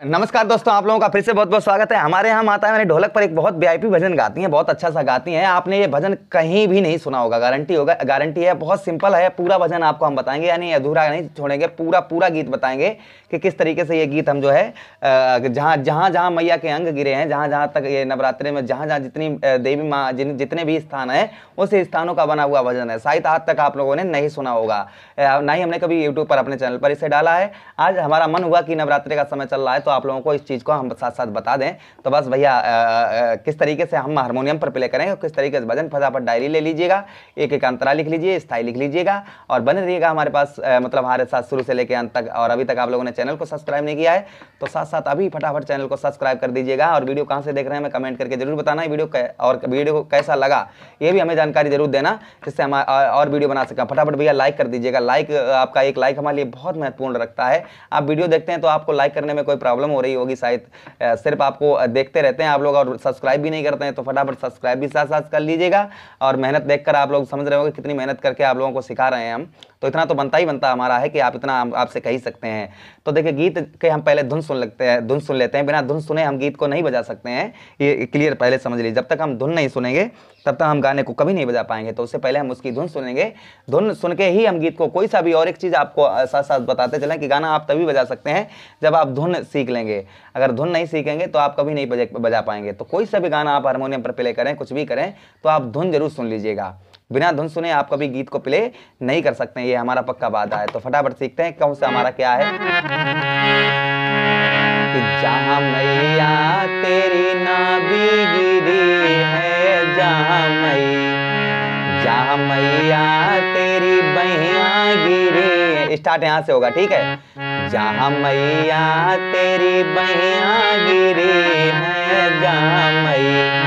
नमस्कार दोस्तों, आप लोगों का फिर से बहुत बहुत स्वागत है। हमारे यहाँ माता मैंने ढोलक पर एक बहुत वीआईपी भजन गाती हैं, बहुत अच्छा सा गाती हैं। आपने ये भजन कहीं भी नहीं सुना होगा, गारंटी होगा, गारंटी है, बहुत सिंपल है, पूरा भजन आपको हम बताएँगे, यानी अधूरा नहीं छोड़ेंगे, पूरा पूरा गीत बताएँगे कि किस तरीके से ये गीत हम जो है जहाँ जहाँ जहाँ मैया के अंग गिरे हैं, जहाँ जहाँ तक ये नवरात्रि में जहाँ जहाँ जितनी देवी माँ, जिन, जितने भी स्थान हैं, उस स्थानों का बना हुआ भजन है। शायद आज तक आप लोगों ने नहीं सुना होगा ना ही हमने कभी यूट्यूब पर अपने चैनल पर इसे डाला है। आज हमारा मन हुआ कि नवरात्रि का समय चल रहा है तो आप लोगों को इस चीज़ को हम साथ साथ बता दें। तो बस भैया किस तरीके से हम हारमोनियम पर प्ले करेंगे, किस तरीके से भजन, फटाफट डायरी ले लीजिएगा, एक एक अंतरा लिख लीजिए, स्थायी लिख लीजिएगा और बने रहिएगा हमारे पास मतलब हमारे साथ शुरू से लेकर अंत तक और अभी तक आप लोगों ने चैनल को सब्सक्राइब नहीं किया है तो साथ साथ अभी फटाफट चैनल को सब्सक्राइब कर दीजिएगा और वीडियो कहाँ से देख रहे हैं हमें कमेंट करके ज़रूर बताना ये वीडियो और वीडियो को कैसा लगा, ये भी हमें जानकारी ज़रूर देना, जिससे हम और वीडियो बना सकें। फटाफट भैया लाइक कर दीजिएगा, लाइक आपका एक लाइक हमारे लिए बहुत महत्वपूर्ण रखता है। आप वीडियो देखते हैं तो आपको लाइक करने में कोई प्रॉब्लम हो रही होगी शायद। सिर्फ़ आपको देखते रहते हैं आप लोग और सब्सक्राइब भी नहीं करते हैं तो फटाफट सब्सक्राइब भी साथ साथ कर लीजिएगा और मेहनत देखकर आप लोग समझ रहे होंगे कितनी मेहनत करके आप लोगों को सिखा रहे हैं हम। तो इतना तो बनता ही बनता हमारा है कि आप इतना आपसे कह ही सकते हैं। तो देखिए, गीत के हम पहले धुन सुन लगते हैं, धुन सुन लेते हैं। बिना धुन सुने हम गीत को नहीं बजा सकते हैं। ये क्लियर पहले समझ लीजिए। जब तक हम धुन नहीं सुनेंगे, तब तक हम गाने को कभी नहीं बजा पाएँगे। तो उससे पहले हम उसकी धुन सुनेंगे। धुन सुन के ही हम गीत को कोई सा भी और एक चीज़ आपको साथ साथ बताते चलें कि गाना आप तभी बजा सकते हैं जब आप धुन सीख लेंगे। अगर धुन नहीं सीखेंगे तो आप कभी नहीं बजा पाएँगे। तो कोई सा भी गाना आप हारमोनियम पर प्ले करें, कुछ भी करें तो आप धुन ज़रूर सुन लीजिएगा। बिना धुन सुने आप कभी गीत को प्ले नहीं कर सकते, ये हमारा पक्का वादा है। तो फटाफट सीखते हैं कौन सा हमारा क्या है। कि जहाँ मैया तेरी नाभि गिरी है, जहाँ मई जहाँ मैया तेरी बहिया गिरी स्टार्ट यहाँ से होगा, ठीक है? जहाँ मैया तेरी बहिया गिरी है जहाँ मैया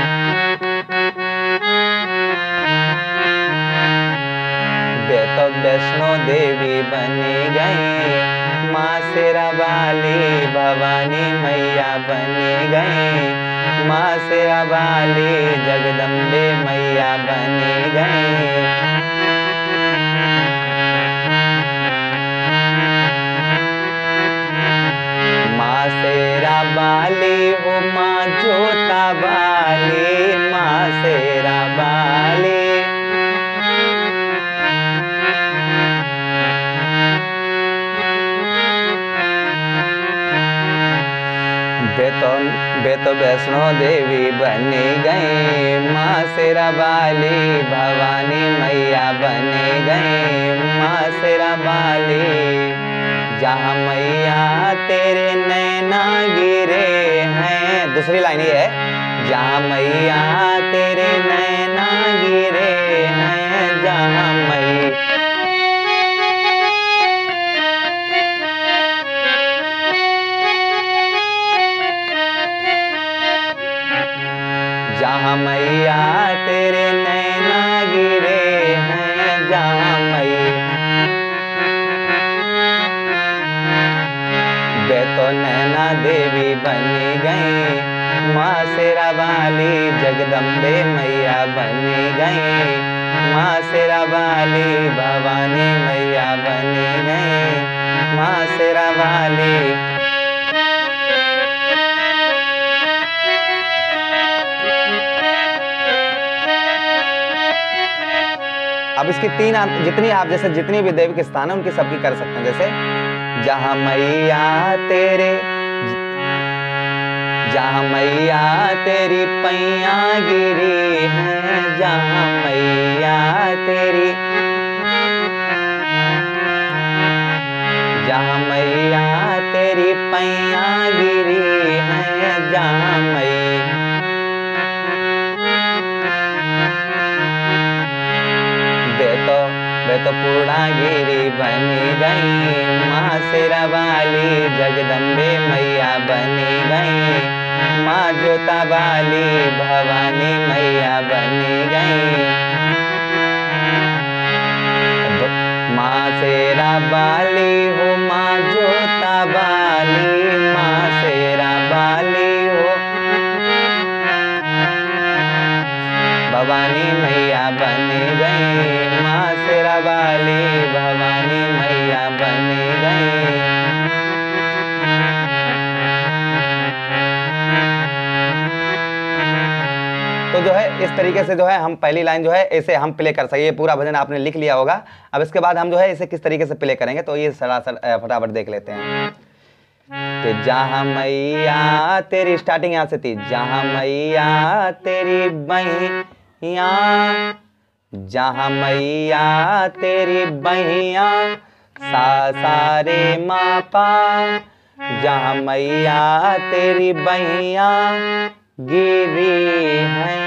तो वैष्णो देवी बनी गई, माँ शेरा वाली भवानी मैया बनी गई, माँ शेरा वाली जगदम्बे वैष्णो देवी बन गए। माँ शेरा भवानी मैया बन गए। माँ शेरा वाली जहाँ मैया तेरे नैना गिरे हैं। दूसरी लाइन ये है, जहाँ मैया तेरे माँ शेरा वाली भवानी मैया बनी गई। माँ शेरा वाली अब इसकी तीन आप, जितनी आप, जैसे जितनी भी देवी के स्थान है, उनकी सबकी कर सकते हैं। जैसे, जहाँ मैया तेरे जहाँ मैया, तेरी पैया गिरी है। जहाँ मैया, तेरी जहाँ मैया, तेरी पैया गिरी है। जहाँ मैया। वे तो वे तो पूर्णागिरी बनी गई। माँ वाली जगदम्बे मैया बनी गई। माँ जोता वाली भवानी मैया बनी गई। माँ शेरा वाली हो, माँ जोता वाली, माँ शेरा वाली हो। भवानी मैया बनी गई, माँ शेरा वाली तरीके से जो है हम पहली लाइन जो है ऐसे हम प्ले कर सके। ये पूरा भजन आपने लिख लिया होगा। अब इसके बाद हम जो है इसे किस तरीके से प्ले करेंगे तो ये सरासर फटाफट देख लेते हैं। कि जहाँ मैया तेरी स्टार्टिंग यहाँ से थी, जहाँ मैया तेरी बहिया, जहाँ मैया तेरी बहिया सा सा रे मा पा जहाँ मैया तेरी बहिया गिरी है।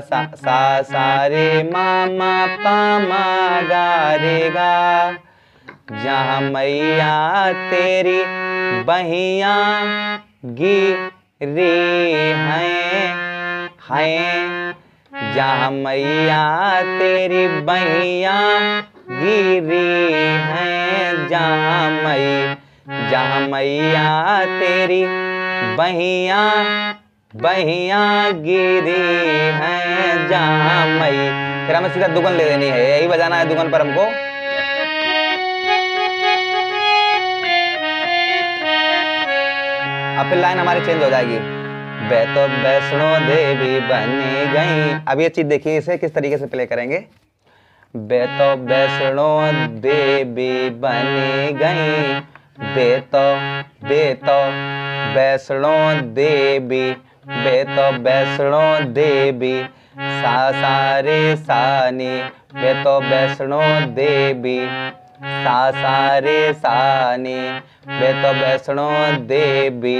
सा सा सा, रे, मा मा, पा, मा, गा, रे, गा। जहाँ मैया तेरी बहिया गिरी हैं हैं। जहाँ मैया तेरी बहिया गिरी हैं, जहाँ मई जहाँ मैया तेरी बहिया बहिया गिरी है जहाँ मई फिर हमें सीधा दुगन ले देनी है, यही बजाना है दुगन पर हमको। अब फिर लाइन हमारी चेंज हो जाएगी। वे तो वैष्णो देवी बनी गई। अब ये चीज़ देखिए, इसे किस तरीके से प्ले करेंगे? वे तो वैष्णो देवी बनी गई। बे तो बे तो वैष्णो देवी बे तो वैष्णो देवी सा सा रे सानी बे तो वैष्णो देवी सा सा रे सानी वे तो वैष्णो देवी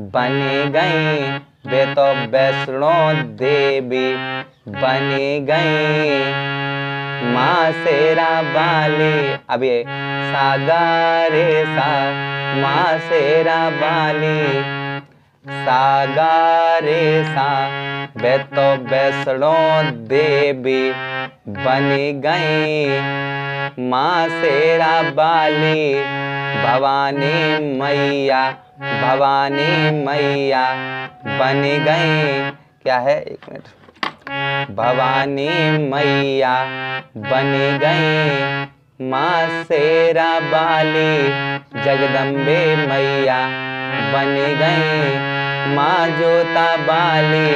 बनी गई। वे तो वैष्णो देवी बनी गई। माँ सेरा बाली, अब ये सागा रे सा। माँ सेरा बाली सा, वे तो वैष्णो देवी बनी गई। माँ सेरा बाली, भवानी मैया भवानी मैया बन गई। क्या है? एक मिनट। भवानी मैया बन गई। माँ सेरा बाली, जगदम्बे मैया बन गई। माँ जोता बाली।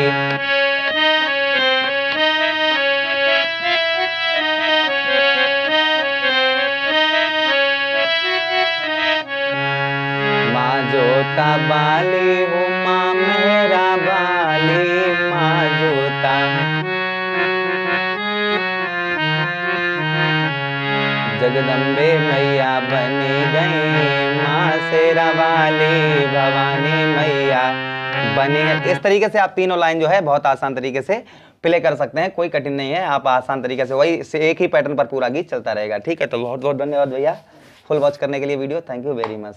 माँ जोता बाली हो माँ मेरा बाली। माँ जोता। जगदम्बे मैया बनी गई माँ शेरा वाली भवानी। बनी है। इस तरीके से आप तीनों लाइन जो है, बहुत आसान तरीके से प्ले कर सकते हैं। कोई कठिन नहीं है। आप आसान तरीके से वही से एक ही पैटर्न पर पूरा गीत चलता रहेगा। ठीक है तो बहुत बहुत धन्यवाद भैया। फुल वॉच करने के लिए video thank you very much